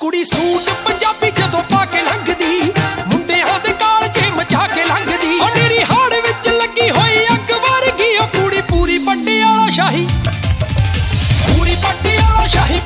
ਕੁੜੀ ਸੂਟ ਪੰਜਾਬੀ ਜਦੋਂ ਪਾ ਕੇ ਲੰਘਦੀ, ਮੁੰਡਿਆਂ ਦੇ ਕਾਲਜੇ ਮਚਾ ਕੇ ਲੰਘਦੀ। ਉਹ ਤੇਰੀ ਹਾੜ ਵਿੱਚ ਲੱਗੀ ਹੋਈ ਅੱਗ ਵਰਗੀ, ਉਹ ਕੁੜੀ ਪੂਰੀ ਪੱਟੀ ਵਾਲਾ ਸ਼ਾਹੀ। ਪੂਰੀ ਪੱਟੀ ਵਾਲਾ ਸ਼ਾਹੀ